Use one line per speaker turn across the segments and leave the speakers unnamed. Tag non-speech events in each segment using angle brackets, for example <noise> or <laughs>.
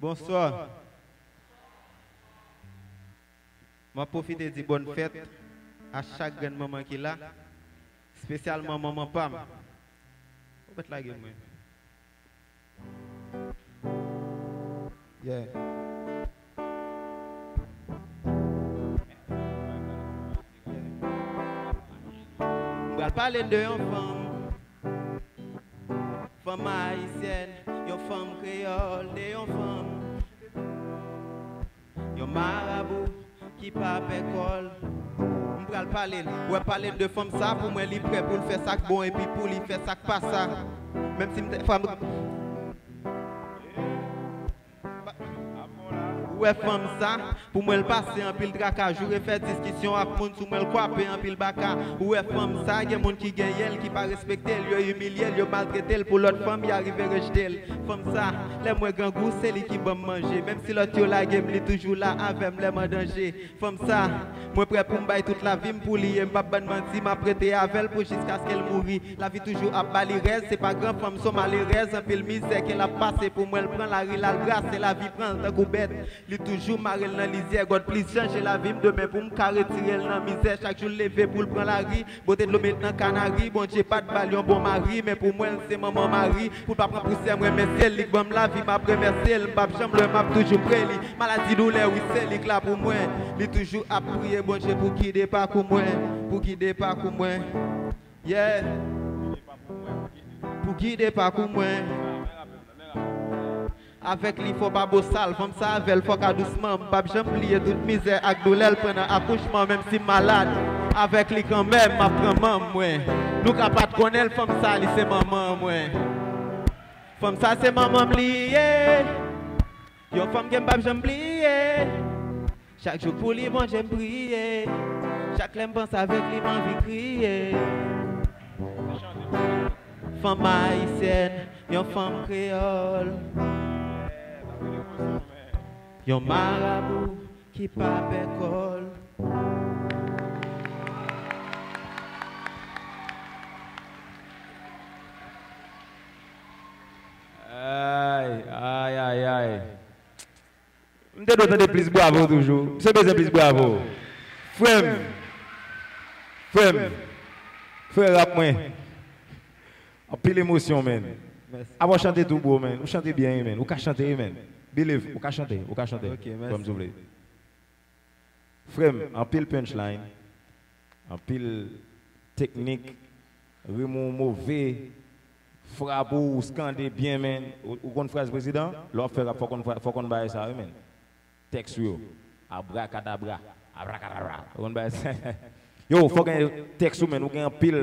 Bonsoir. Je profite de bonne fête à chaque grand maman qui est là, spécialement maman Pam. Vous la game, Yeah. On va parler de une femme, femme une femme créole, de une femme, un marabout qui pas école. Va parler, va parler de femme ça pour moi, il prêt pour le faire ça bon et puis pour lui faire ça pas ça. Même si je femme Ouais, femme ça, pour moi le passer en pile tracas, j'aurais fait discussion avec moun sous moi le kwape en pile baka. Ouais, femme ça, y a moun qui gagne qui pas respecté, yo humilié, yo maltraité pour l'autre femme, y arrive à rejeter. Femme ça, les moi grand goût, c'est lui qui va manger, même si l'autre la game, li toujours là avec les danger. Femme ça, moi prêt pour me toute la vie, pour lui, m'pas ban menti, m'a prêté avec elle pour jusqu'à ce qu'elle mourit. La vie toujours à bali reste, c'est pas grand femme, sont malheureuse, en pile misère qu'elle a passé pour moi, elle prend la rue, la grâce, et la vie prend tant bête. Li toujours marre dans lisière, God please changer la vie demain pour me retirer dans misère. Chaque jour lever pour le prendre la rue, beauté de l'eau maintenant canari. Bon j'ai pas de balion, bon mari, mais pour moi c'est maman mari. Pour pas prendre poussière, moi merci, li bon la vie, m'a remercier, m'a chambre, m'a toujours prêt. Maladie douleur, oui c'est li là pour moi. Li toujours à prier, bon Dieu pour guider pas pour moi, pour guider pas pour moi. Yeah. Pour guider pas pour moi. Avec lui, faut pas beau sale, comme ça, avec faut qu'à doucement, pas jamais plier toute misère avec douleur pendant accouchement, même si malade. Avec lui quand même, ma maman, moi. Nous capables de connaître femme ça, c'est maman, moi. Femme ça, c'est maman liée. Yo femme qui pas jamais plier. Chaque jour pour lui, moi j'aime prier. Chaque l'aime pense avec lui, m'envie crier. Femme haïtienne, yo femme créole. Yon marabou ki pa pekol
Ay, ay, ay, ay. Mte do tande plis bravo toujou. Mse beze plis bravo Fwem Fwem Fwem rap mwen. An pil emosyon men. Avon chante tout bo men. Ou chante bien men. Ou ka chante men. Believe, ou ka chante, ou ka chante.
Ok,
mersi. Kom zouble. Frem, an pil punchline, an pil teknik, remou mouve, frabou, skande bien men. Ou kon frase prezident, lò fè rap fò kon baye sa, men. Tekst yo, abrakadabra, abrakadabra, kon baye sa. <laughs> Yo, fò gen tekst yo men, ou gen an pil,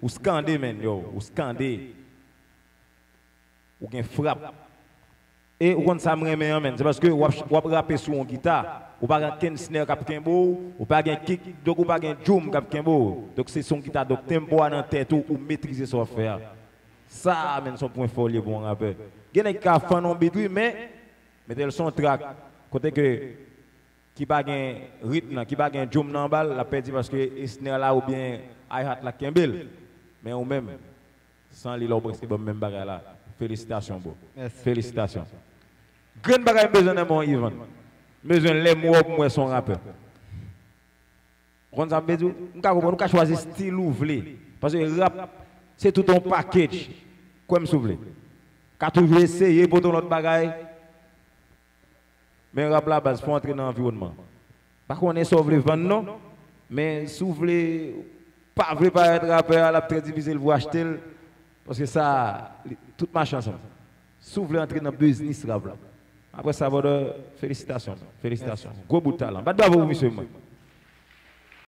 ou skande men, yo, ou skande. Ou gen frap. Et on ça me remet c'est parce que on rapper sur une guitare, Ou pas un ken snare cap ken Ou on pas un kick, donc ou pas un drum cap ken beau. Donc c'est son guitare donc tempo dans tête ou Ou maîtriser son faire. Ça men son point fort les bon rappeur. Gen ka fan en bidouille mais mais le son track côté que qui pas un rythme, qui pas un drum dans balle, la perdu parce que snare là ou bien hi-hat la ken bel. Mais on même sans les lobe c'est bon même bagarre là. Félicitations beau.
Merci.
Félicitations. Grand bagay besoin de mon Ivan. Besoin les mots pour moi son rappeur. On ça nous ka nous ka choisir style ou vle parce que rap c'est tout un package comme vous voulez. Ka toujours essayer pour ton autre bagay. Mais rap la base faut entrer dans l'environnement. Pas qu'on est sauvé vendre non, mais si vous voulez pas voulez pas être rappeur, la très difficile vous acheter parce que ça toute ma chanson. Voulez entrer dans le business là. Après ça, votre félicitations. Félicitations. Gros bout de talent. Bah, bravo, monsieur. moi.